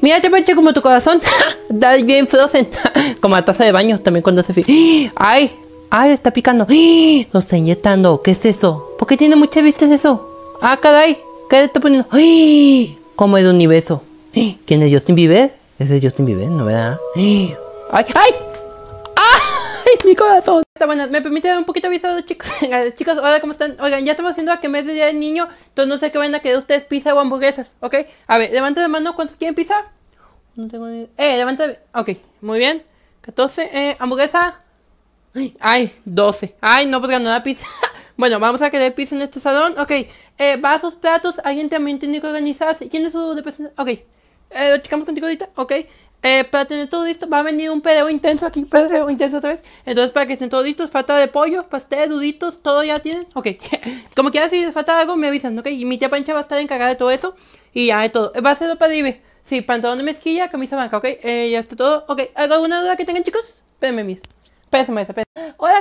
Mira, te parece como tu corazón. Da bien frozen. como la taza de baño también cuando hace frío. Ay, ay, está picando. Lo está inyectando. ¿Qué es eso? ¿Por qué tiene muchas vistas eso? Ah, caray. ¿Qué le está poniendo? ¡Ay! Como el universo. ¿Quién es Justin Bieber? Ese es Justin Bieber, ¿no verdad? ¡Ay! ¡Ay! ¡Ay! Mi corazón. Bueno, me permite dar un poquito de aviso, chicos. chicos, hola, ¿cómo están? Oigan, ya estamos haciendo a que me dé día del niño. Entonces no sé qué van a querer ustedes, pizza o hamburguesas, ¿ok? A ver, levanten de mano, ¿cuántos quieren pizza? No tengo ni... Eh, levanta... Ok, muy bien. 14, eh, hamburguesa. Ay, 12. Ay, no, porque no da pizza. bueno, vamos a querer pizza en este salón. Ok, eh, vasos, platos. Alguien también tiene que organizarse. ¿Quién es su representante? Ok, eh, lo checamos contigo ahorita. Ok. Eh, para tener todo listo, va a venir un pedeo intenso aquí, pedeo intenso otra vez. Entonces, para que estén todos listos, falta de pollo, pastel, duditos, todo ya tienen. Ok, como quieras, si les falta algo, me avisan, ok. Y mi tía Pancha va a estar encargada de todo eso. Y ya de todo. Va a ser lo Ibe. Sí, pantalón de mezquilla, camisa blanca, ok. Eh, ya está todo. Ok, ¿alguna duda que tengan, chicos? Espérenme, mis. Pésame, pésame.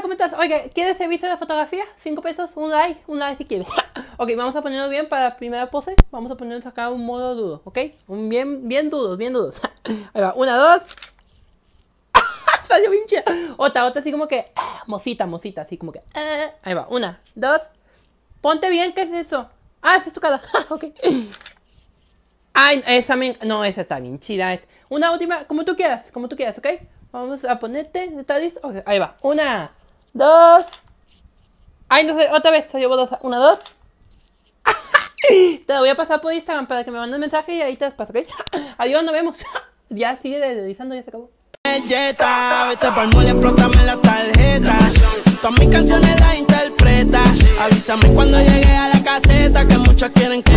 Hola, ¿cómo estás? Oiga, ¿quieres servicio de fotografía? ¿Cinco pesos? Un like, un like si quieres. ok, vamos a ponerlo bien para la primera pose. Vamos a ponernos acá un modo dudo, ¿ok? Un bien, bien dudos, bien dudos. Ahí va, una, dos. Salió bien chida. Otra, otra así como que. Ah, mosita, mosita, así como que. Eh. Ahí va, una, dos. Ponte bien, ¿qué es eso? Ah, es tu cara. ok. Ay, esa me... No, esa está bien chida. Es una última, como tú quieras, como tú quieras, ¿ok? Vamos a ponerte, ¿está listo? Ahí va. Una, dos. Ay, no sé, otra vez, se llevo dos. Una, dos. te lo voy a pasar por Instagram para que me mandes mensaje y ahí te las paso, ¿ok? Adiós, nos vemos. ya sigue deslizando, ya se acabó. Vete pa'l mole, explótame la tarjeta. Todas mis canciones las interpreta. Avísame cuando llegue a la caseta que muchos quieren que